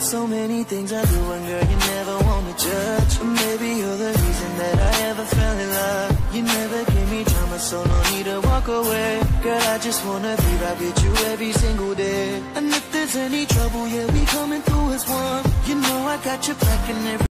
So many things I do, and girl, you never want to judge. But maybe you're the reason that I ever fell in love. You never gave me drama, so no need to walk away. Girl, I just wanna be right with you every single day. And if there's any trouble, yeah, we coming through as one. You know I got your back in every